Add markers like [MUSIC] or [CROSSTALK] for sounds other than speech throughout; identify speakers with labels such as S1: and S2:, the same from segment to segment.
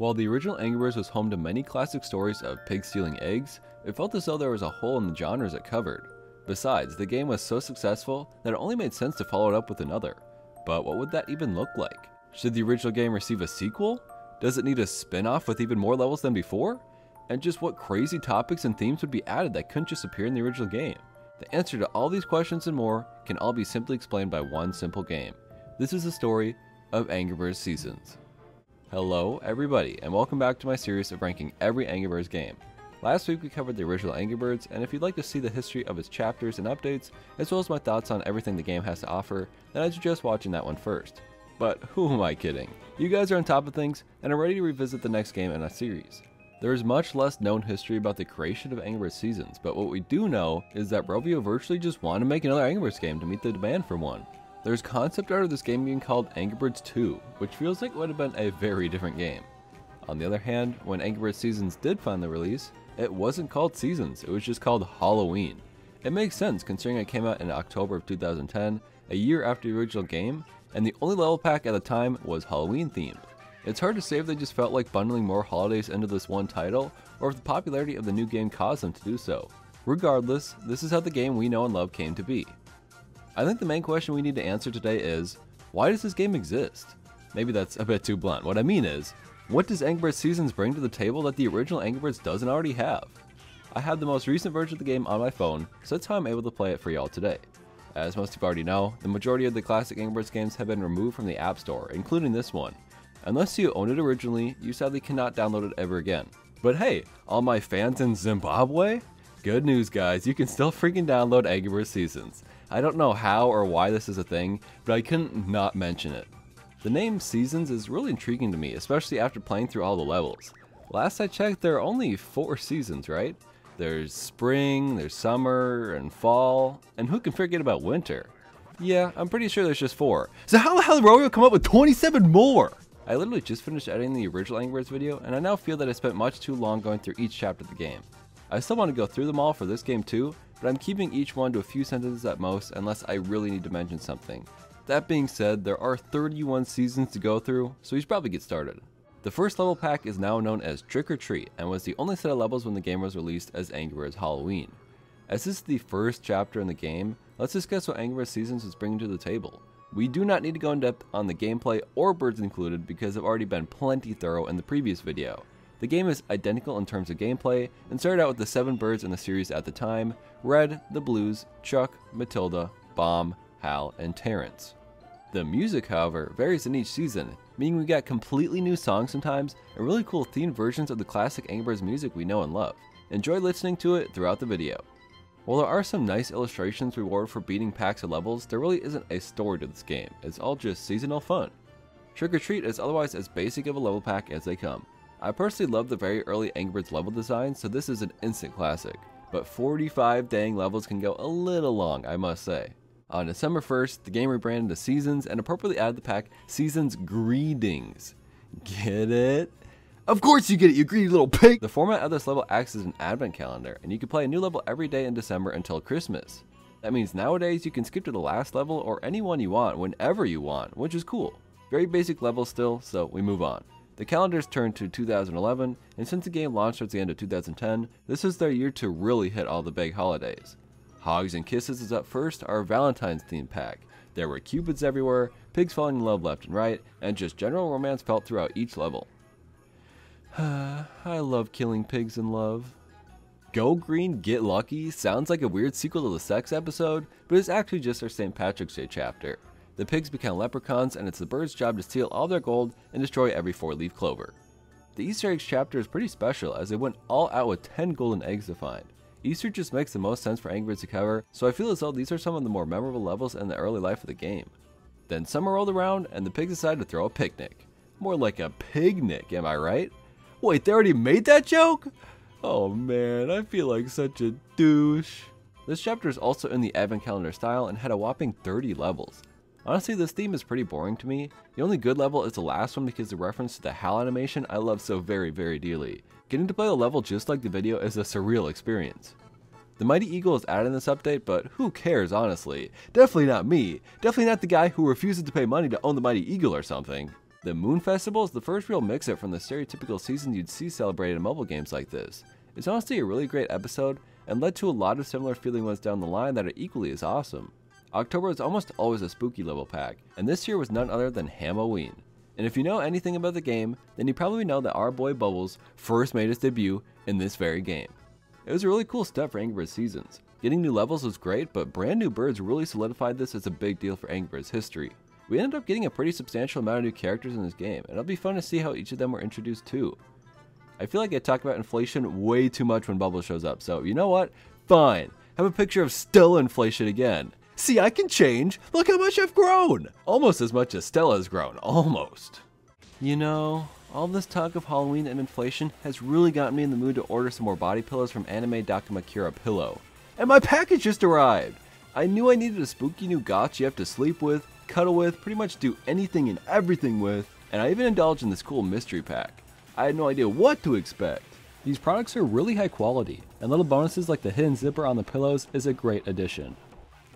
S1: While the original Angry Birds was home to many classic stories of pigs stealing eggs, it felt as though there was a hole in the genres it covered. Besides, the game was so successful that it only made sense to follow it up with another. But what would that even look like? Should the original game receive a sequel? Does it need a spin off with even more levels than before? And just what crazy topics and themes would be added that couldn't just appear in the original game? The answer to all these questions and more can all be simply explained by one simple game. This is the story of Angry Birds Seasons. Hello, everybody, and welcome back to my series of ranking every Angry Birds game. Last week we covered the original Angry Birds, and if you'd like to see the history of its chapters and updates, as well as my thoughts on everything the game has to offer, then I'd suggest watching that one first. But [LAUGHS] who am I kidding? You guys are on top of things, and are ready to revisit the next game in a series. There is much less known history about the creation of Angry Birds Seasons, but what we do know is that Rovio virtually just wanted to make another Angry Birds game to meet the demand for one. There's concept art of this game being called Angry Birds 2, which feels like it would have been a very different game. On the other hand, when Angry Birds Seasons did finally release, it wasn't called Seasons, it was just called Halloween. It makes sense considering it came out in October of 2010, a year after the original game, and the only level pack at the time was Halloween themed. It's hard to say if they just felt like bundling more holidays into this one title, or if the popularity of the new game caused them to do so. Regardless, this is how the game we know and love came to be. I think the main question we need to answer today is, why does this game exist? Maybe that's a bit too blunt. What I mean is, what does Angry Birds Seasons bring to the table that the original Angry Birds doesn't already have? I have the most recent version of the game on my phone, so that's how I'm able to play it for y'all today. As most of you already know, the majority of the classic Angry Birds games have been removed from the App Store, including this one. Unless you own it originally, you sadly cannot download it ever again. But hey, all my fans in Zimbabwe? Good news guys, you can still freaking download Angry Birds Seasons. I don't know how or why this is a thing, but I couldn't not mention it. The name Seasons is really intriguing to me, especially after playing through all the levels. Last I checked, there are only four seasons, right? There's spring, there's summer, and fall, and who can forget about winter? Yeah, I'm pretty sure there's just four. So how the hell did Rovio come up with 27 more? I literally just finished editing the original Angry Birds video, and I now feel that I spent much too long going through each chapter of the game. I still want to go through them all for this game too, but I'm keeping each one to a few sentences at most unless I really need to mention something. That being said, there are 31 seasons to go through, so we should probably get started. The first level pack is now known as Trick or Treat and was the only set of levels when the game was released as Angry Birds Halloween. As this is the first chapter in the game, let's discuss what Angry Birds Seasons is bringing to the table. We do not need to go in depth on the gameplay or birds included because I've already been plenty thorough in the previous video. The game is identical in terms of gameplay and started out with the 7 birds in the series at the time, Red, the Blues, Chuck, Matilda, Bomb, Hal, and Terrence. The music, however, varies in each season, meaning we got completely new songs sometimes and really cool themed versions of the classic Angry Birds music we know and love. Enjoy listening to it throughout the video. While there are some nice illustrations rewarded for beating packs of levels, there really isn't a story to this game, it's all just seasonal fun. Trick or Treat is otherwise as basic of a level pack as they come, I personally love the very early Angry Birds level design, so this is an instant classic. But 45 dang levels can go a little long, I must say. On December 1st, the game rebranded to Seasons and appropriately added the pack Seasons Greetings. Get it? Of course you get it, you greedy little pig! The format of this level acts as an advent calendar, and you can play a new level every day in December until Christmas. That means nowadays you can skip to the last level or any one you want whenever you want, which is cool. Very basic level still, so we move on. The calendars turned to 2011, and since the game launched towards the end of 2010, this is their year to really hit all the big holidays. Hogs and Kisses is up first, our Valentine's themed pack. There were cupids everywhere, pigs falling in love left and right, and just general romance felt throughout each level. [SIGHS] I love killing pigs in love. Go Green, Get Lucky sounds like a weird sequel to the sex episode, but it's actually just our St. Patrick's Day chapter. The pigs become leprechauns, and it's the birds' job to steal all their gold and destroy every four leaf clover. The Easter eggs chapter is pretty special as they went all out with 10 golden eggs to find. Easter just makes the most sense for Angry Birds to cover, so I feel as though these are some of the more memorable levels in the early life of the game. Then summer rolled around, and the pigs decided to throw a picnic. More like a picnic, am I right? Wait, they already made that joke? Oh man, I feel like such a douche. This chapter is also in the advent calendar style and had a whopping 30 levels. Honestly, this theme is pretty boring to me. The only good level is the last one because the reference to the HAL animation I love so very, very dearly. Getting to play a level just like the video is a surreal experience. The Mighty Eagle is added in this update, but who cares honestly? Definitely not me. Definitely not the guy who refuses to pay money to own the Mighty Eagle or something. The Moon Festival is the first real mix-up from the stereotypical season you'd see celebrated in mobile games like this. It's honestly a really great episode, and led to a lot of similar feeling ones down the line that are equally as awesome. October is almost always a spooky level pack, and this year was none other than Halloween. And if you know anything about the game, then you probably know that our boy Bubbles first made his debut in this very game. It was a really cool step for Angry Birds Seasons. Getting new levels was great, but brand new birds really solidified this as a big deal for Angry Birds history. We ended up getting a pretty substantial amount of new characters in this game, and it'll be fun to see how each of them were introduced too. I feel like I talk about inflation way too much when Bubbles shows up, so you know what? Fine. Have a picture of still inflation again. See, I can change. Look how much I've grown. Almost as much as Stella's grown. Almost. You know, all this talk of Halloween and inflation has really gotten me in the mood to order some more body pillows from Anime Dakimakura Pillow. And my package just arrived! I knew I needed a spooky new gotch you have to sleep with, cuddle with, pretty much do anything and everything with, and I even indulged in this cool mystery pack. I had no idea what to expect. These products are really high quality, and little bonuses like the hidden zipper on the pillows is a great addition.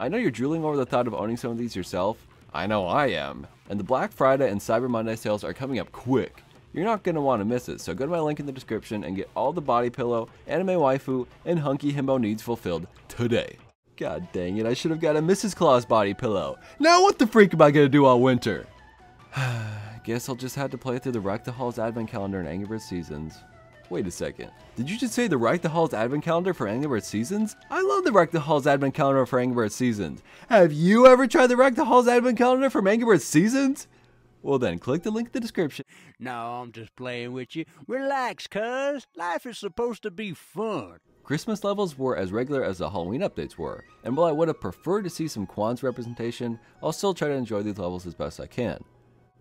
S1: I know you're drooling over the thought of owning some of these yourself. I know I am. And the Black Friday and Cyber Monday sales are coming up quick. You're not going to want to miss it, so go to my link in the description and get all the body pillow, anime waifu, and hunky himbo needs fulfilled today. God dang it, I should have got a Mrs. Claus body pillow. Now what the freak am I going to do all winter? [SIGHS] Guess I'll just have to play through the Wreck the Halls advent calendar and Angry Birds Seasons. Wait a second. Did you just say the Wreck the Halls advent calendar for Angry Birds Seasons? I love the Wreck the Halls advent calendar for Angry Birds Seasons. Have you ever tried the Wreck the Halls advent calendar from Angry Birds Seasons? Well then, click the link in the description.
S2: No, I'm just playing with you. Relax, cuz. Life is supposed to be fun.
S1: Christmas levels were as regular as the Halloween updates were, and while I would have preferred to see some Kwanzaa representation, I'll still try to enjoy these levels as best I can.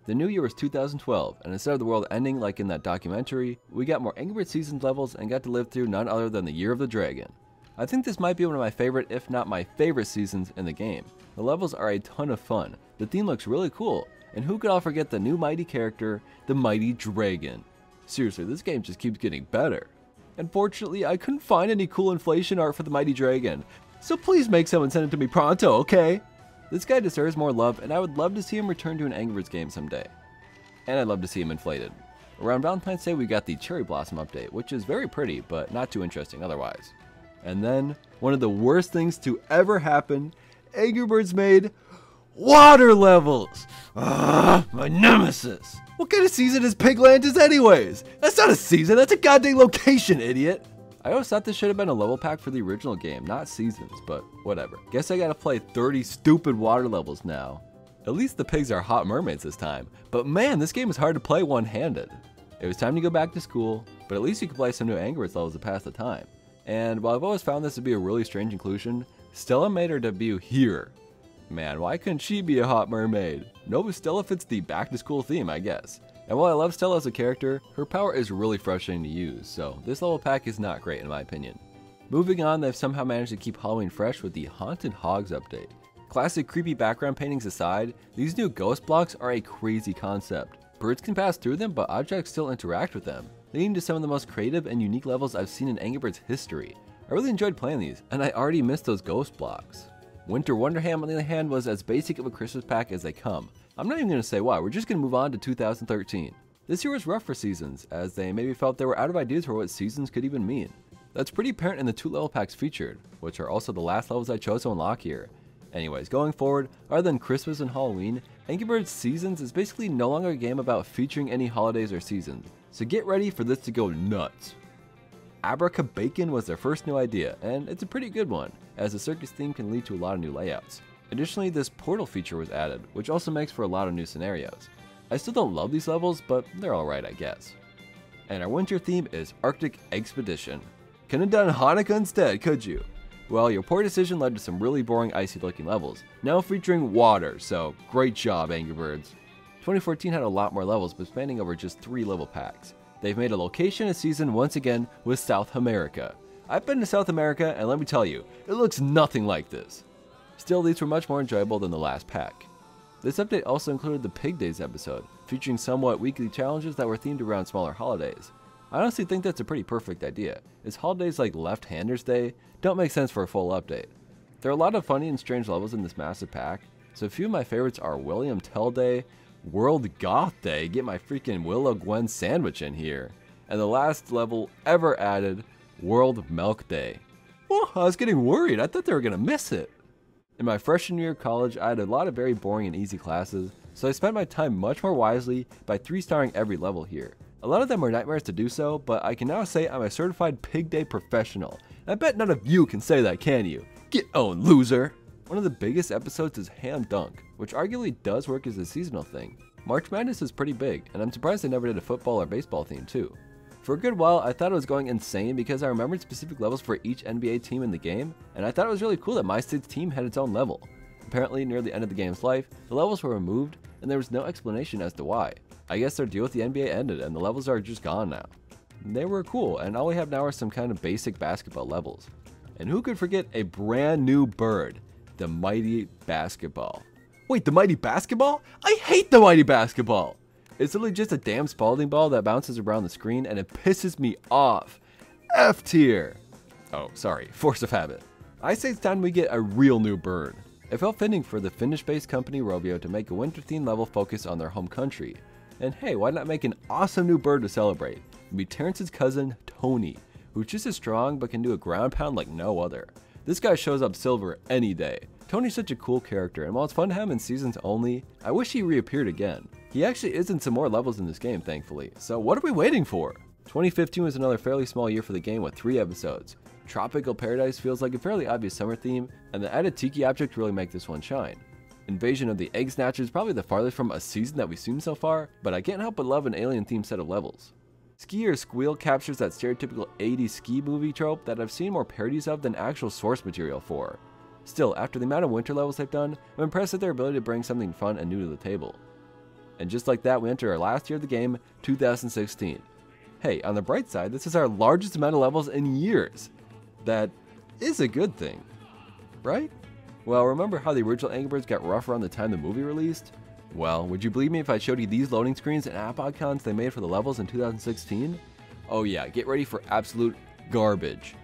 S1: The new year was 2012, and instead of the world ending like in that documentary, we got more Angry Birds Seasons levels and got to live through none other than the Year of the Dragon. I think this might be one of my favorite, if not my favorite seasons in the game. The levels are a ton of fun, the theme looks really cool, and who could all forget the new mighty character, the Mighty Dragon? Seriously, this game just keeps getting better. Unfortunately, I couldn't find any cool inflation art for the Mighty Dragon, so please make someone send it to me pronto, okay? This guy deserves more love, and I would love to see him return to an Angry Birds game someday. And I'd love to see him inflated. Around Valentine's Day, we got the Cherry Blossom update, which is very pretty, but not too interesting otherwise. And then, one of the worst things to ever happen, Angry Birds made water levels! Ah, my nemesis! What kind of season is Piglantis anyways? That's not a season, that's a goddamn location, idiot! I always thought this should have been a level pack for the original game, not seasons, but whatever. Guess I gotta play 30 stupid water levels now. At least the pigs are hot mermaids this time, but man, this game is hard to play one-handed. It was time to go back to school, but at least you could play some new Angry Birds levels to pass the time. And while I've always found this to be a really strange inclusion, Stella made her debut here. Man, why couldn't she be a hot mermaid? No, Stella fits the back to school theme, I guess. And while I love Stella as a character, her power is really frustrating to use, so this level pack is not great in my opinion. Moving on, they've somehow managed to keep Halloween fresh with the Haunted Hogs update. Classic creepy background paintings aside, these new ghost blocks are a crazy concept. Birds can pass through them, but objects still interact with them, leading to some of the most creative and unique levels I've seen in Angry Birds history. I really enjoyed playing these, and I already missed those ghost blocks. Winter Wonderham on the other hand was as basic of a Christmas pack as they come. I'm not even going to say why, we're just going to move on to 2013. This year was rough for Seasons, as they maybe felt they were out of ideas for what Seasons could even mean. That's pretty apparent in the two level packs featured, which are also the last levels I chose to unlock here. Anyways, going forward, other than Christmas and Halloween, Angry Birds Seasons is basically no longer a game about featuring any holidays or seasons, so get ready for this to go nuts. Abraca Bacon was their first new idea, and it's a pretty good one, as the circus theme can lead to a lot of new layouts. Additionally, this portal feature was added, which also makes for a lot of new scenarios. I still don't love these levels, but they're alright I guess. And our winter theme is Arctic Expedition. Couldn't have done Hanukkah instead, could you? Well, your poor decision led to some really boring icy looking levels, now featuring water, so great job Angry Birds. 2014 had a lot more levels, but spanning over just 3 level packs. They've made a location a season once again with South America. I've been to South America, and let me tell you, it looks nothing like this. Still, these were much more enjoyable than the last pack. This update also included the Pig Days episode, featuring somewhat weekly challenges that were themed around smaller holidays. I honestly think that's a pretty perfect idea, as holidays like Left Handers Day don't make sense for a full update. There are a lot of funny and strange levels in this massive pack, so a few of my favorites are William Tell Day, World Goth Day, get my freaking Willow Gwen sandwich in here. And the last level ever added, World Milk Day. Oh, I was getting worried. I thought they were to miss it. In my freshman year of college, I had a lot of very boring and easy classes, so I spent my time much more wisely by 3 starring every level here. A lot of them were nightmares to do so, but I can now say I'm a certified Pig Day professional. I bet none of you can say that, can you? Get owned, loser! One of the biggest episodes is Ham Dunk, which arguably does work as a seasonal thing. March Madness is pretty big, and I'm surprised they never did a football or baseball theme too. For a good while, I thought it was going insane because I remembered specific levels for each NBA team in the game, and I thought it was really cool that my state's team had its own level. Apparently, near the end of the game's life, the levels were removed, and there was no explanation as to why. I guess their deal with the NBA ended and the levels are just gone now. They were cool, and all we have now are some kind of basic basketball levels. And who could forget a brand new bird, the Mighty Basketball. Wait, the Mighty Basketball? I hate the Mighty Basketball! It's literally just a damn Spalding ball that bounces around the screen and it pisses me off. F tier! Oh, sorry, [LAUGHS] force of habit. I say it's time we get a real new bird. It felt fitting for the Finnish-based company Rovio to make a winter theme level focus on their home country, and hey, why not make an awesome new bird to celebrate? It'd be Terrence's cousin, Tony, who's just as strong but can do a ground pound like no other. This guy shows up silver any day. Tony's such a cool character, and while it's fun to have him in seasons only, I wish he reappeared again. He actually is in some more levels in this game, thankfully, so what are we waiting for? 2015 was another fairly small year for the game with 3 episodes. Tropical Paradise feels like a fairly obvious summer theme, and the added Tiki object really make this one shine. Invasion of the Egg Snatchers is probably the farthest from a season that we've seen so far, but I can't help but love an alien themed set of levels. Ski or Squeal captures that stereotypical 80s ski movie trope that I've seen more parodies of than actual source material for. Still, after the amount of winter levels they've done, I'm impressed at their ability to bring something fun and new to the table. And just like that, we enter our last year of the game, 2016. Hey, on the bright side, this is our largest amount of levels in years. That is a good thing, right? Well, remember how the original Angry Birds got rough around the time the movie released? Well, would you believe me if I showed you these loading screens and app icons they made for the levels in 2016? Oh yeah, get ready for absolute garbage.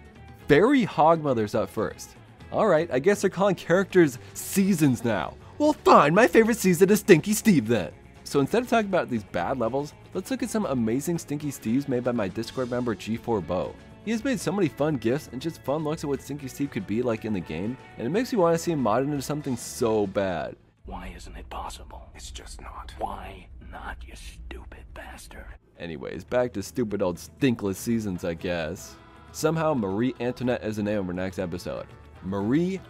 S1: Fairy Hogmother's up first. Alright, I guess they're calling characters seasons now. Well fine, my favorite season is Stinky Steve then. So instead of talking about these bad levels, let's look at some amazing Stinky Steves made by my Discord member G4 Bo. He has made so many fun gifts and just fun looks at what Stinky Steve could be like in the game, and it makes me want to see him modded into something so bad.
S2: Why isn't it possible?
S3: It's just not.
S2: Why not, you stupid bastard?
S1: Anyways, back to stupid old stinkless seasons, I guess. Somehow Marie Antoinette is the name of our next episode. Marie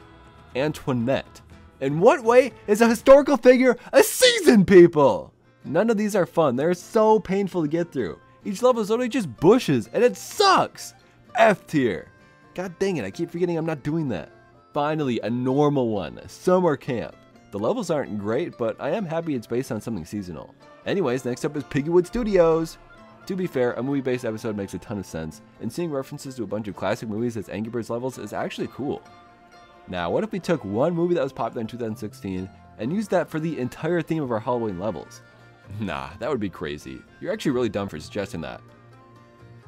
S1: Antoinette. In what way is a historical figure a season, people? None of these are fun. They're so painful to get through. Each level is literally just bushes, and it sucks! F tier. God dang it, I keep forgetting I'm not doing that. Finally, a normal one, summer camp. The levels aren't great, but I am happy it's based on something seasonal. Anyways, next up is Piggywood Studios. To be fair, a movie-based episode makes a ton of sense, and seeing references to a bunch of classic movies as Angry Birds levels is actually cool. Now, what if we took one movie that was popular in 2016 and used that for the entire theme of our Halloween levels? [LAUGHS] Nah, that would be crazy. You're actually really dumb for suggesting that.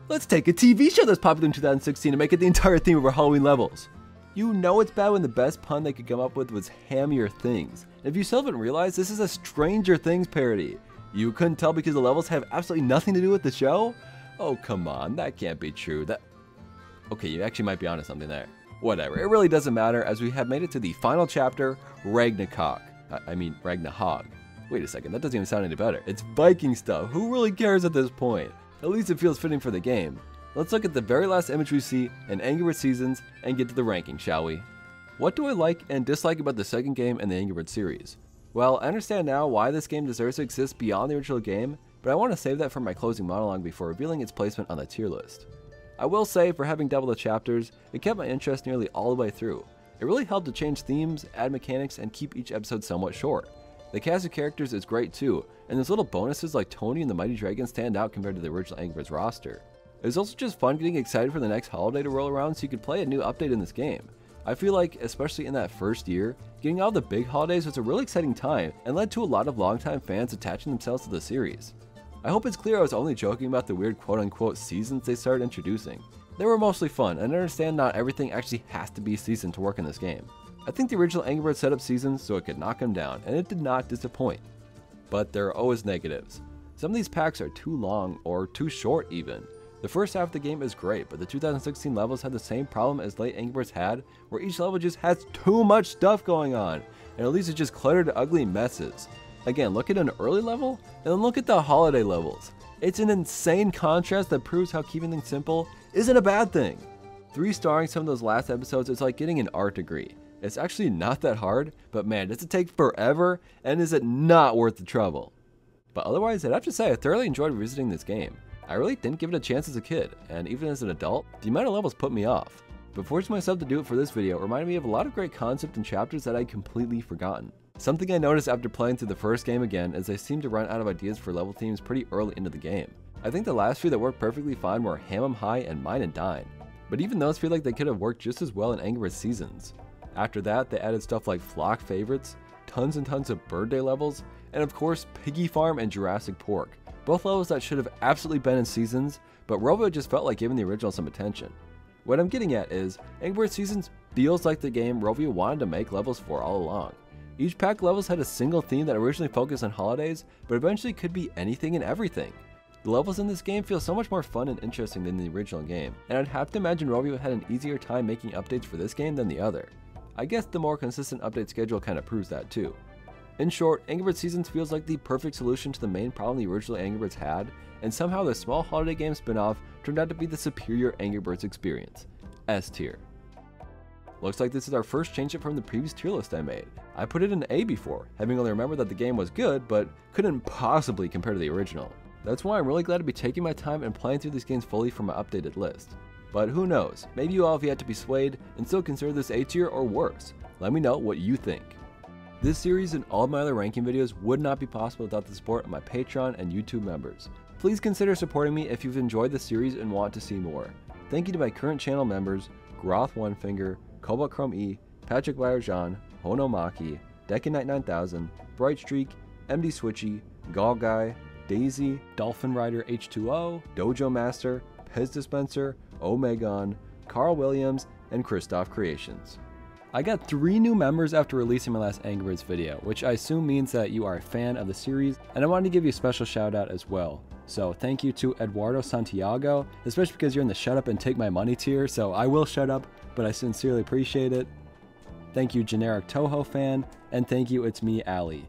S1: Let's take a TV show that's popular in 2016 and make it the entire theme of our Halloween levels. You know it's bad when the best pun they could come up with was Hammier Things. And if you still haven't realized, this is a Stranger Things parody. You couldn't tell because the levels have absolutely nothing to do with the show? Oh, come on, that can't be true. That Okay, you actually might be onto something there. Whatever, it really doesn't matter as we have made it to the final chapter, Ragnarok. I, mean, Ragnahog. Wait a second, that doesn't even sound any better. It's Viking stuff. Who really cares at this point? At least it feels fitting for the game. Let's look at the very last image we see in Angry Seasons and get to the ranking, shall we? What do I like and dislike about the second game in the Angry Birds series? Well, I understand now why this game deserves to exist beyond the original game, but I want to save that for my closing monologue before revealing its placement on the tier list. I will say, for having double the chapters, it kept my interest nearly all the way through. It really helped to change themes, add mechanics, and keep each episode somewhat short. The cast of characters is great too, and those little bonuses like Tony and the Mighty Dragon stand out compared to the original Angry Birds roster. It was also just fun getting excited for the next holiday to roll around so you could play a new update in this game. I feel like, especially in that first year, getting all the big holidays was a really exciting time and led to a lot of longtime fans attaching themselves to the series. I hope it's clear I was only joking about the weird quote unquote seasons they started introducing. They were mostly fun, and I understand not everything actually has to be seasoned to work in this game. I think the original Angry Birds set up seasons so it could knock them down, and it did not disappoint. but there are always negatives. Some of these packs are too long or too short even. The first half of the game is great, but the 2016 levels had the same problem as late Angry Birds had, where each level just has too much stuff going on, and at least it's just cluttered ugly messes. Again, look at an early level, and then look at the holiday levels. It's an insane contrast that proves how keeping things simple isn't a bad thing. Three starring some of those last episodes is like getting an art degree. It's actually not that hard, but man, does it take forever, and is it not worth the trouble? But otherwise, I'd have to say I thoroughly enjoyed revisiting this game. I really didn't give it a chance as a kid, and even as an adult, the amount of levels put me off. But forcing myself to do it for this video reminded me of a lot of great concepts and chapters that I'd completely forgotten. Something I noticed after playing through the first game again is I seem to run out of ideas for level themes pretty early into the game. I think the last few that worked perfectly fine were Ham 'em High and Mine and Dine, but even those feel like they could have worked just as well in Angry Seasons. After that, they added stuff like Flock Favorites, tons and tons of Bird Day levels, and of course Piggy Farm and Jurassic Pork, both levels that should have absolutely been in Seasons, but Rovio just felt like giving the original some attention. What I'm getting at is, Angry Seasons feels like the game Rovio wanted to make levels for all along. Each pack levels had a single theme that originally focused on holidays, but eventually could be anything and everything. The levels in this game feel so much more fun and interesting than the original game, and I'd have to imagine Rovio had an easier time making updates for this game than the other. I guess the more consistent update schedule kinda proves that too. In short, Angry Birds Seasons feels like the perfect solution to the main problem the original Angry Birds had, and somehow the small holiday game spin-off turned out to be the superior Angry Birds experience. S tier. Looks like this is our first change up from the previous tier list I made. I put it in A before, having only remembered that the game was good, but couldn't possibly compare to the original. That's why I'm really glad to be taking my time and playing through these games fully from my updated list. But who knows, maybe you all have yet to be swayed and still consider this A tier or worse. Let me know what you think. This series and all my other ranking videos would not be possible without the support of my Patreon and YouTube members. Please consider supporting me if you've enjoyed the series and want to see more. Thank you to my current channel members, Groth One Finger, Cobalt Chrome E, Patrick Vajerjan, Honomaki, Knight 9000, Bright Streak, MD Switchy, Gall Guy, Daisy, Dolphin Rider H2O, Dojo Master, Pez Dispenser, Omegon, Carl Williams, and Christoph Creations. I got three new members after releasing my last Angry Birds video, which I assume means that you are a fan of the series, and I wanted to give you a special shout out as well. So thank you to Eduardo Santiago, especially because you're in the shut up and take my money tier, so I will shut up, but I sincerely appreciate it. Thank you, generic Toho fan, and thank you, it's me, Ali.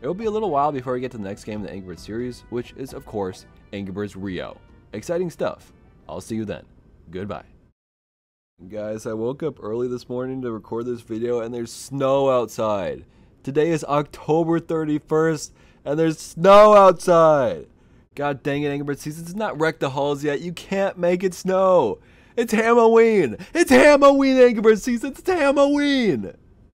S1: It will be a little while before we get to the next game in the Angry Birds series, which is, of course, Angry Birds Rio. Exciting stuff. I'll see you then. Goodbye. Guys, I woke up early this morning to record this video and there's snow outside. Today is October 31st and there's snow outside. God dang it, Angry Birds Seasons not wrecked the halls yet. You can't make it snow. It's Halloween. It's Halloween, Angry Birds Seasons. It's Halloween.